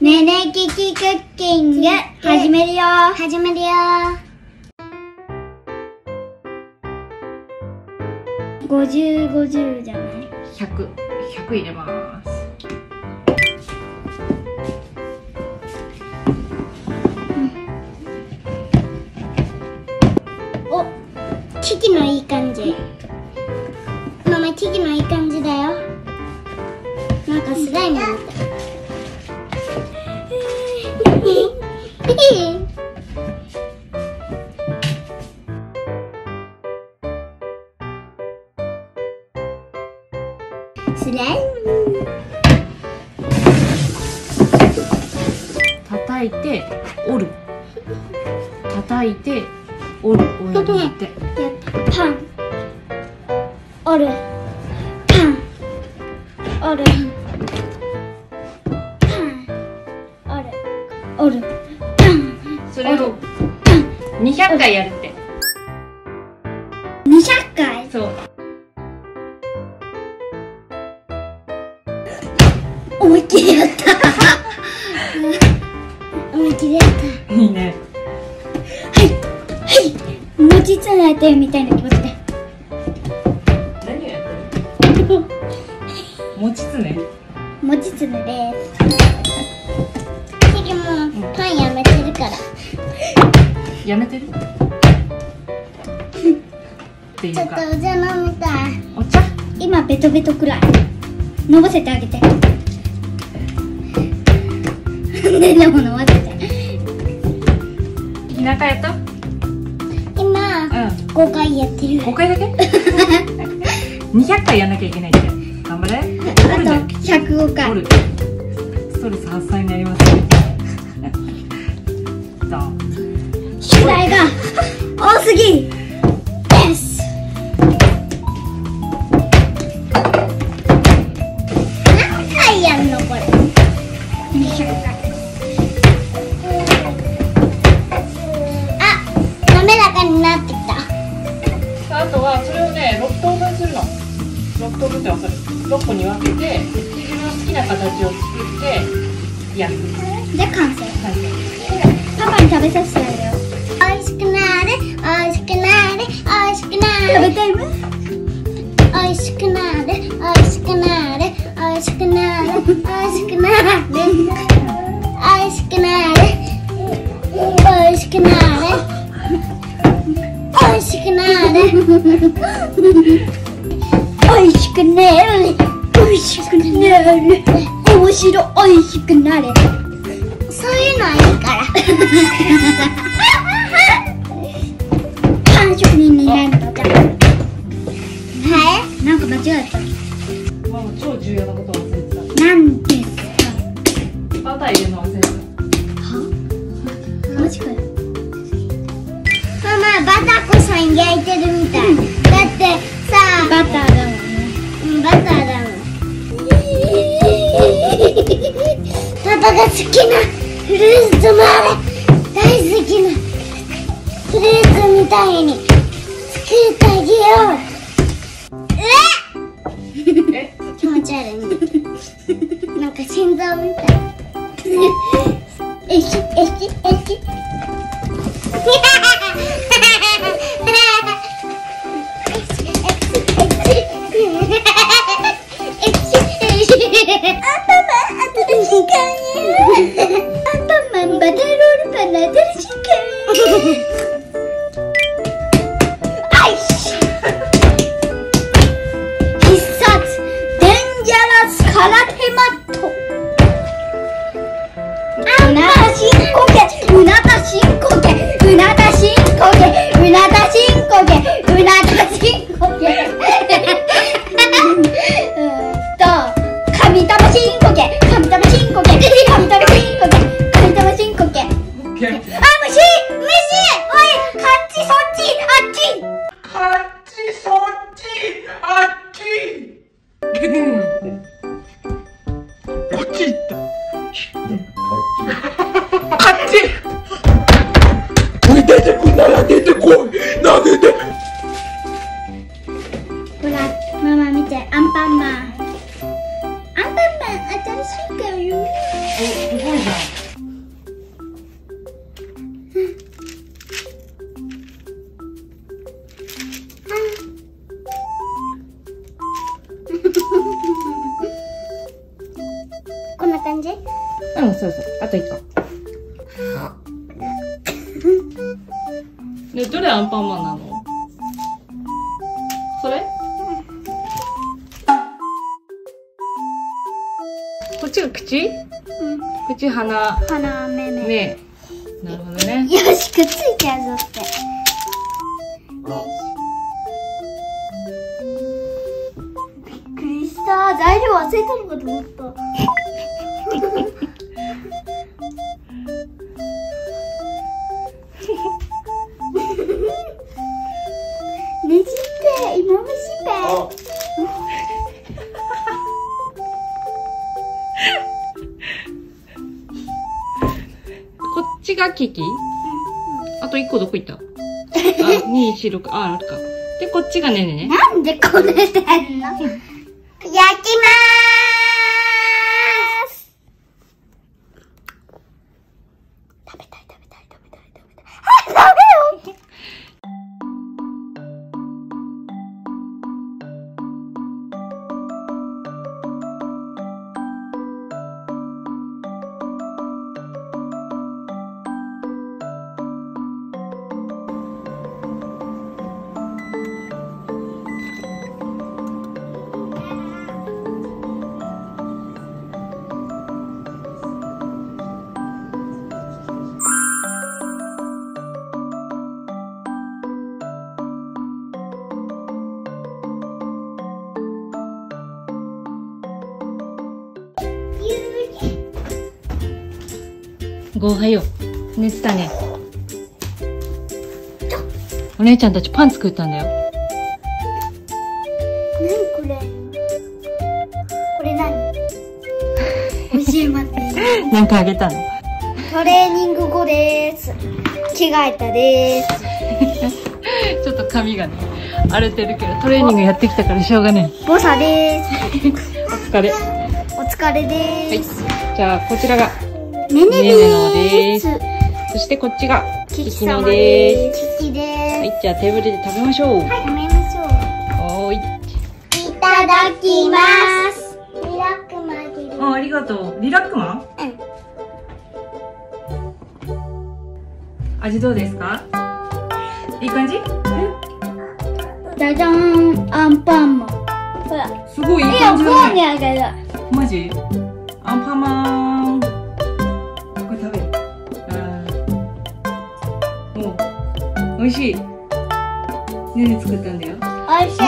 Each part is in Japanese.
ねえねえキキクッキング。始めるよ。始めるよ。50、50じゃない？100、100入れます。おキキのいい感じスライム叩いて、折る。叩いて、折る。親指って。やった。パン。折る。パン。折る。パン。折る。折る。パンそれを200回やるって。200回？そう。思いっきりやった。思いっきりやった。いいね。はい。餅つないてみたいな気持ちで。何をやってる持ちつね。餅つねです。次もうパンやめてるから。やめてる？ちょっとお茶飲みたい。お茶？今ベトベトくらい。飲ませてあげてででも飲ませて田舎やった今うん。5回やってる。5回だけ？200回やんなきゃいけないって頑張れ。あと105回。ストレス発散になりますね。どう？宿題が多すぎパパに食べさせてあげよう。美味しくなれ美味しくなれ美味しくなれ。食べしくなれ美味しくなれ美味しくなれ美味しくなれ。美味しくなれ美味しくなれ。美味しくなれ。美味しくなれ美味しくなれ面白い。美味しくなれそういうのはいいから。パン職人になるのじゃはいなんか間違えたママ超重要なこと忘れてたなんですたバター入れるの忘れてたか？マジかよママバタコさん焼いてるみたい。うんだってさ。バターだもんね。うんバターだもん。パパが好きなフルーツもあれ大好きなフルーツみたいに作ってあげよ。うえ？気持ち悪い。なんか心臓みたい。え？きえ？きえ？き Ate! Ou dede kou nan la dede kou! Nan dede! Wala, mama mi te ampama. Ampama, atan sou kèryou. Ou, pou pou jan? と一個ねどれアンパンマンなの？それ？こっちが口？うん。口鼻鼻、目、目。目なるほどねよし、くっついちゃうぞって。びっくりした。材料忘れたのかと思った。ちがキキ？あと一個どこ行った？あ、2、4、6、あ、あるか。で、こっちがねねね。なんでこねてんの？焼きまーすごおはよう。寝てたね。お姉ちゃんたちパン作ったんだよ。何これ？これ何？教えます なんかあげたの？トレーニング後です。着替えたです。ちょっと髪がね、荒れてるけど、トレーニングやってきたからしょうがねボサです。お疲れ。お疲れです、じゃあ、こちらが、ねねねです。そしてこっちが、キキキキの様で。です。すキキです、はい、じゃあテーブルで食べましょう。食べましょう。おーい。いただきます。リラックマあ、ありがとう。リラックマ？ンうん。味どうですか？いい感じ？じゃじゃーん。アンパンマン。ほらすごいいい感じだね。マジ？アンパンマン。美味しい。ねね作ったんだよ。おいしい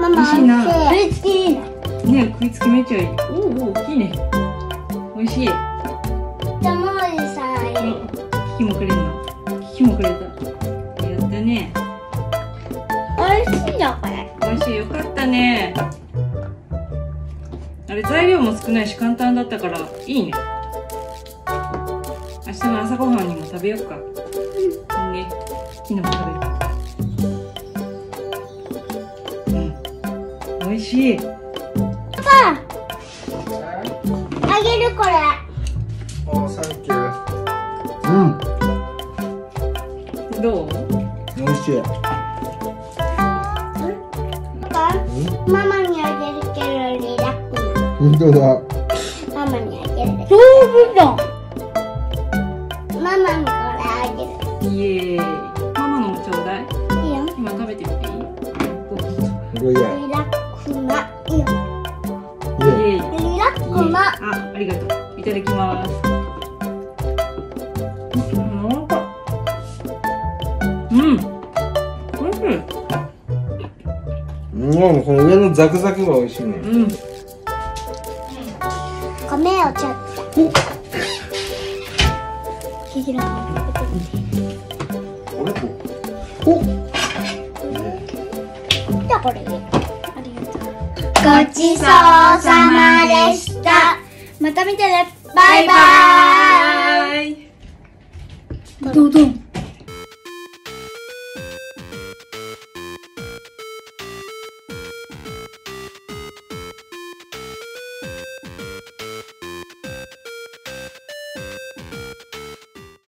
ママ美味しいなおいしい振り付けいいねおね食いつきめっちゃいい。おおお大きいね。美味しい。ジャムおじさんあキキもくれるの。キキもくれた。やったね。おいしいよこれ美味しい。よかったね。あれ材料も少ないし簡単だったからいいね。明日の朝ごはんにも食べようか。ね。昨日も食べる。うん。美味しい。パンあげるこれおサンキュー。うんどう美味しいママにあげるけどリラック本当だ今食べてみていいリラックマイエイ。リラックマあ、ありがとう。いただきます。うん。おいしい。うん。この上のザクザクが美味しいねうん。米をちょっとキキラも食べてこれで。ありがとうごちそうさまでした。また見てね。バイババイバイ。イ。ドドン